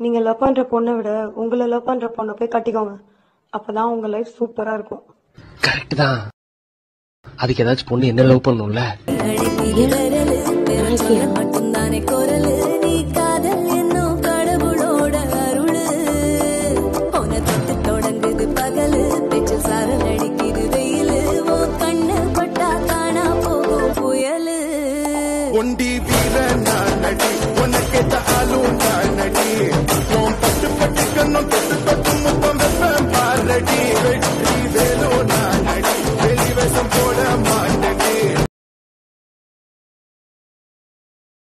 நீங்க லவ் பண்ற பொண்ணை விட உங்களை லவ் பண்ற பொண்ணை போய் கட்டிக்கோங்க. அப்போதான் உங்க லைஃப் சூப்பரா இருக்கும். கரெக்ட் தான். அதுக்கு ஏதாச்சும் பொண்ணு என்ன லவ் பண்ணும்ல? மட்டும்தானே குரல் புயல். ஒண்டி வீர நான் idea. Don't touch the button, don't touch the button.